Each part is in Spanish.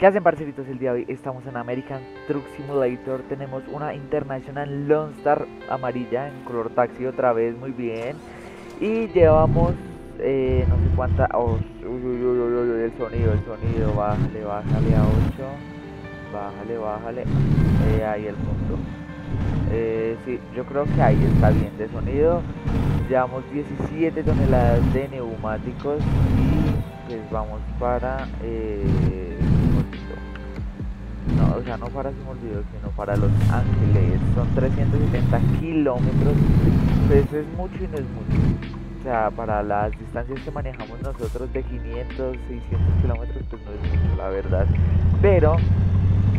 ¿Qué hacen parceritos el día de hoy? Estamos en American Truck Simulator, tenemos una International Lone Star amarilla en color taxi otra vez, muy bien. Y llevamos eh, no sé cuánta... Oh, uy, uy, el sonido, el sonido, bájale, bájale a 8. Bájale, bájale. Eh, ahí el punto. Eh, sí, yo creo que ahí está bien de sonido. Llevamos 17 toneladas de neumáticos y pues vamos para... Eh, no, o sea, no para olvidó sino para Los Ángeles. Son 370 kilómetros. Pues es mucho y no es mucho. O sea, para las distancias que manejamos nosotros de 500, 600 kilómetros, pues no es mucho, la verdad. Pero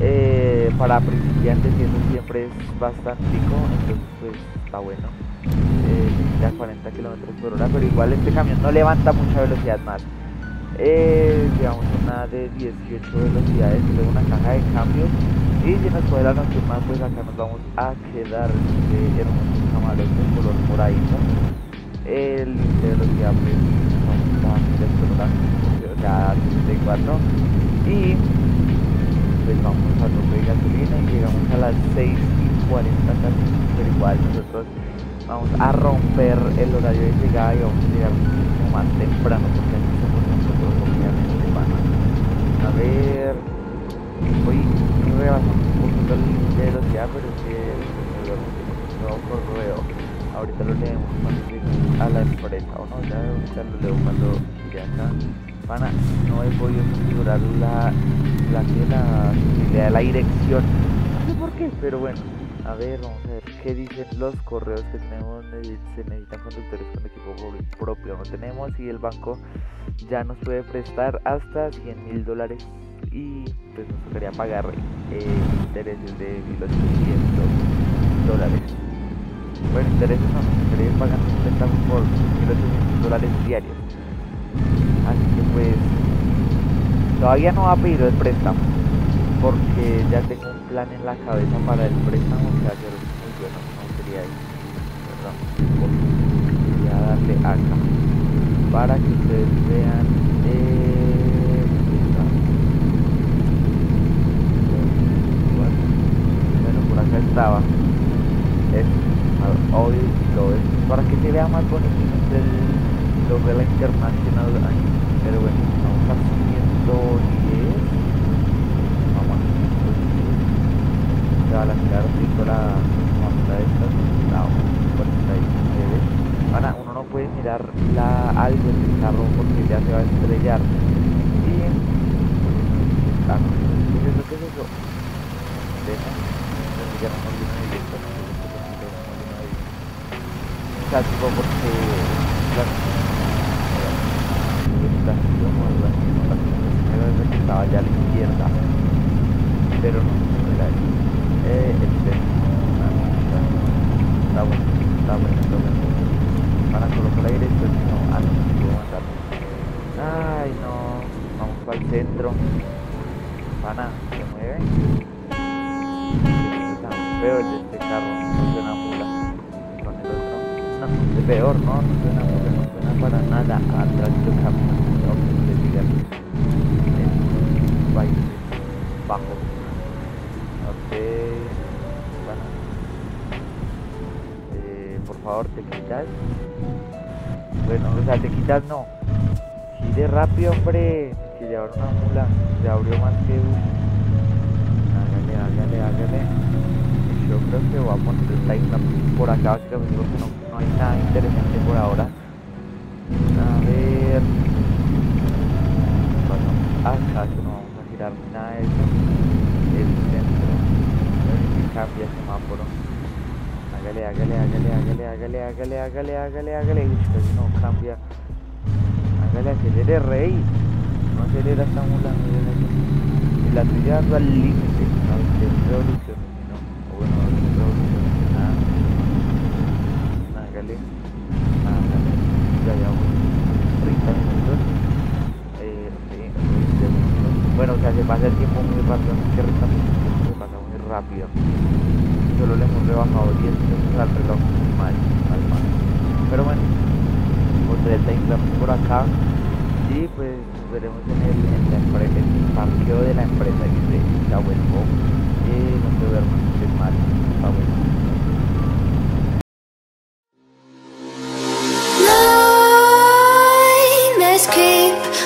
eh, para principiantes y eso siempre es bastante entonces pues está bueno. Eh, ya 40 kilómetros por hora, pero igual este camión no levanta mucha velocidad más. Eh, llevamos una de 18 velocidades, luego una caja de cambios. Y si nos puede la noche más pues acá nos vamos a quedar este hermoso camarote de color moradito. El límite de velocidad pues o sea 34 y pues vamos a tope de gasolina y llegamos a las 6 y 40 casi pero igual nosotros vamos a romper el horario de llegada y vamos a llegar muchísimo más temprano porque ver. Hoy rebasamos un poquito de velocidad, pero es que no correo. Ahorita lo leemos cuando a la empresa, o no, ya ahorita lo leo cuando llegue acá. Pana, no he podido configurar la, la, la, la dirección. No sé por qué, pero bueno. A ver, vamos a ver qué dicen los correos que tenemos. Se necesitan conductores con equipo propio. No tenemos y el banco ya nos puede prestar hasta 100 mil dólares y pues nos tocaría pagar eh, intereses de 1800 dólares. Bueno, intereses no, un préstamo por 1800 dólares diarios. Así que pues todavía no va a pedir el préstamo porque ya tengo plan en la cabeza para el préstamo que va a ser muy bueno, no sería ahí, perdón, voy a darle acá para que ustedes vean eh, bueno por acá estaba. Es hoy lo es. Para que se vea más bonito el lo de la internacional pero bueno vamos a 110 a la con la monta esta, la 49. Para, uno no puede mirar la algo del carro porque ya se va a estrellar. Y ¿qué es lo que es eso? Deja, ya no O feo el de este carro, no suena mula. Con el otro, no, es peor, no, no suena mula, no suena para nada. Atrás de camino, no, le digan. Bajo. Eh, por favor, te quitas. Bueno, o sea, te quitas no. Gire rápido, hombre. Que llevar una mula. Se abrió más que uno. Hágale, hágale, hágale. Yo creo que voy a poner el por acá, básicamente porque no, no hay nada interesante por ahora. A ver. Bueno, acá no vamos a girar nada de eso. El centro. Cambia semáforo. Hágale, hágale, hágale, hágale, hágale, hágale, hágale, hágale, hágale. Usted no cambia. Hágale, acelere, rey. No acelera esta mula, Y la llevando al límite. No, es revolución, Ya llevamos 30 minutos. Eh, sí, Bueno, o sea, se pasa el tiempo muy rápido. Que se pasa muy rápido solo le hemos rebajado 10 minutos al reloj mal, mal, mal. pero bueno pondré el por acá y pues nos veremos en el, en el parqueo de la empresa y dice, ya vuelvo, eh, no te duermas, es mal, está bueno.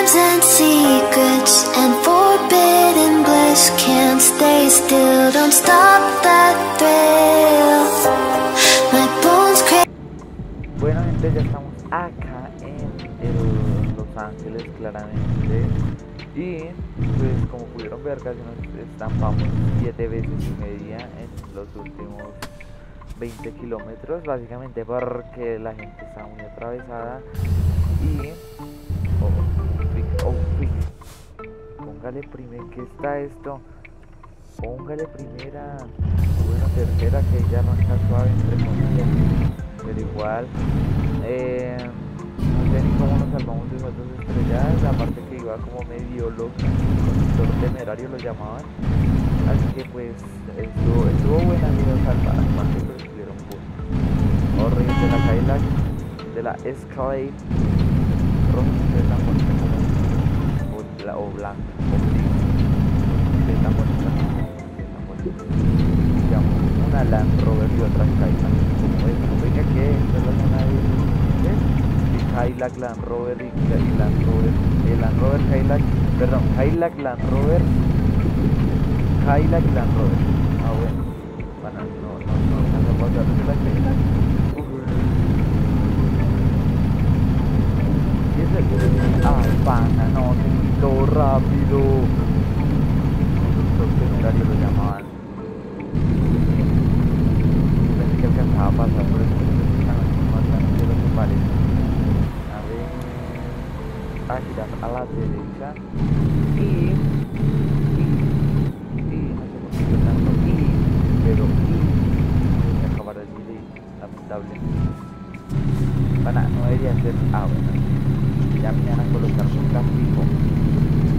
Crimson secrets and forbidden bliss Can't stay still, don't stop that thrill My bones Bueno, gente, ya estamos acá en el- Los Ángeles, claramente. Y, pues, como pudieron ver, casi nos estampamos siete veces y media en los últimos 20 kilómetros, básicamente porque la gente está muy atravesada. Y. Póngale primero, ¿qué está esto? Póngale primera. Bueno, tercera, que ya no está suave, entre comillas pero igual eh, no sé ni cómo nos salvamos de esas dos estrelladas aparte que iba como medio loco conductor temerario lo llamaban así que pues estuvo, estuvo buena vida salvada aparte que estuvieron puntos horrible de la Cadillac de la Escalade o, bla- o blanca o gris que es tan bonita que es tan bonita digamos una Land Rover y otra Cadillac como oiga que de Cadillac Land Rover y Land Rover eh, Land Rover Cadillac perdón Cadillac Land Rover y Land Rover ah bueno no no no no pensé que alcanzaba a pasar por eso están más grandes de lo que parece a ver a girar a la derecha y y y no sé por qué estoy tanto y pero y voy a acabar allí de lamentable Pana, no debería ser ah bueno ya me van a colocar un castigo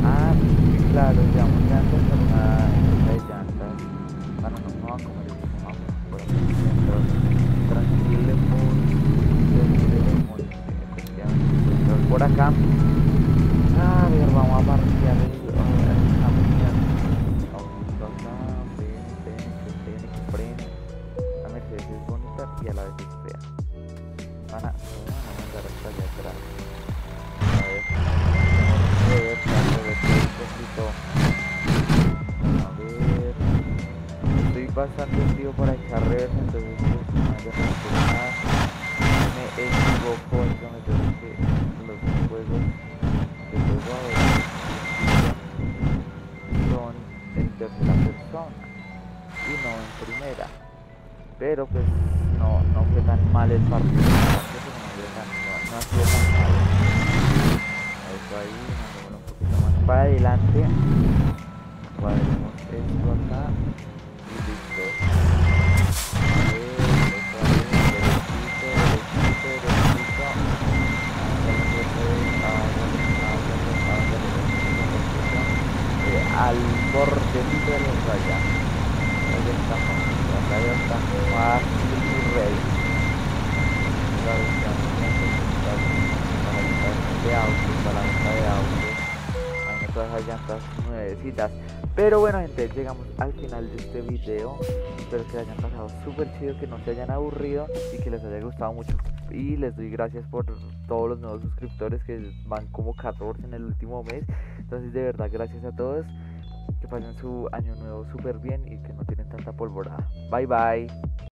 ah claro ya un llanto con una empresa de llantas bueno no me va a comer eso no por tranquilo efectivamente por acá a ver vamos a parquear bastante frío para echar reversa entonces pues no haya nada. Me equivoco básicamente que los juegos que juego son en tercera persona y no en primera. Pero pues no, no fue tan mal el partido no, no, ha sido tan malo eso ahí un poquito más. Para adelante cuadremos esto acá pues. Eh, al bordecito de los rayas ahí estamos las rayas están fácil y ready la la de autos para la venta de autos todas esas llantas nuevecitas. Pero bueno gente, llegamos al final de este video. Espero que hayan pasado súper chido, que no se hayan aburrido y que les haya gustado mucho. Y les doy gracias por todos los nuevos suscriptores que van como 14 en el último mes. Entonces de verdad gracias a todos. Que pasen su año nuevo súper bien y que no tienen tanta polvorada. Bye bye.